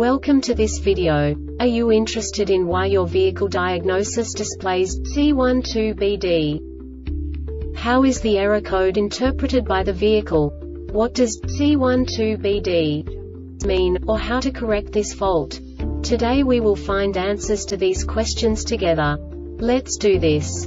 Welcome to this video. Are you interested in why your vehicle diagnosis displays C12BD? How is the error code interpreted by the vehicle? What does C12BD mean, or how to correct this fault? Today we will find answers to these questions together. Let's do this.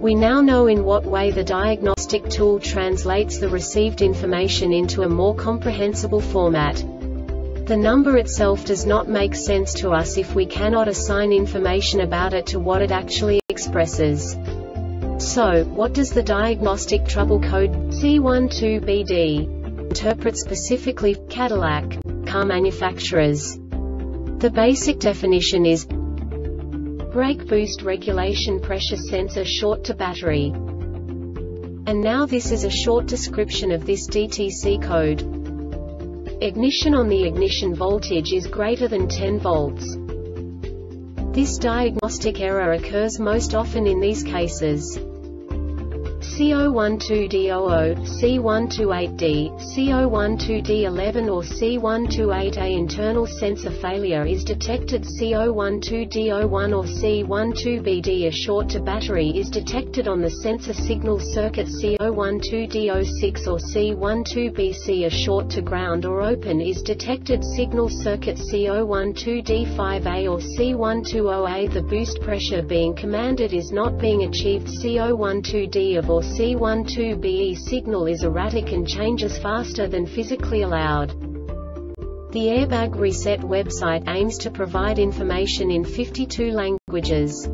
We now know in what way the diagnostic tool translates the received information into a more comprehensible format. The number itself does not make sense to us if we cannot assign information about it to what it actually expresses. So, what does the diagnostic trouble code C12BD interpret specifically Cadillac car manufacturers? The basic definition is brake boost regulation pressure sensor short to battery. And now this is a short description of this DTC code. Ignition on the ignition voltage is greater than 10 volts. This diagnostic error occurs most often in these cases. C012D00, C128D, C012D11 or C128A internal sensor failure is detected C012D01 or C12BD a short to battery is detected on the sensor signal circuit C012D06 or C12BC a short to ground or open is detected signal circuit C012D5A or C120A the boost pressure being commanded is not being achieved C012D of or C12BE signal is erratic and changes faster than physically allowed. The Airbag Reset website aims to provide information in 52 languages.